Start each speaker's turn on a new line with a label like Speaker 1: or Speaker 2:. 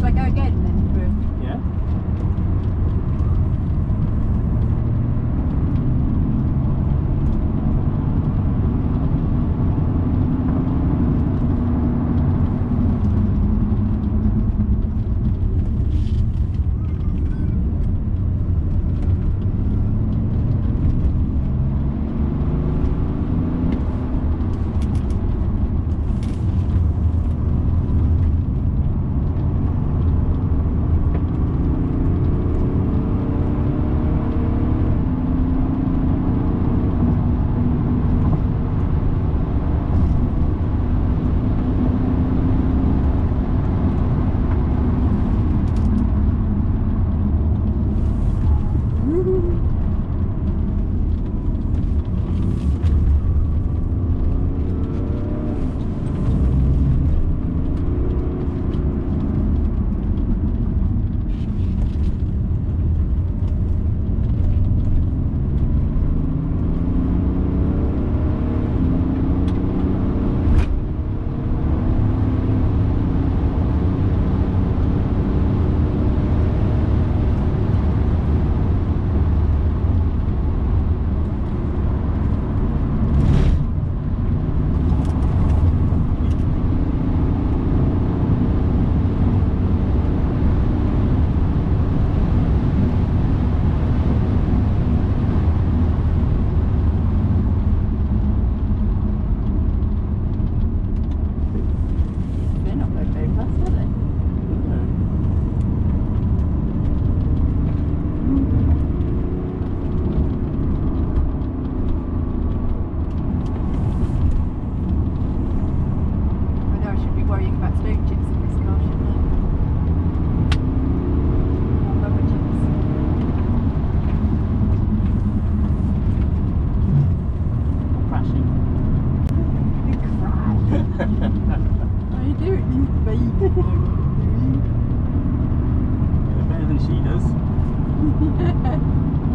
Speaker 1: Shall I go again then?
Speaker 2: Yeah.
Speaker 1: Fast, are they? I know I should be worrying about stone I do it to be.
Speaker 2: Better than she does.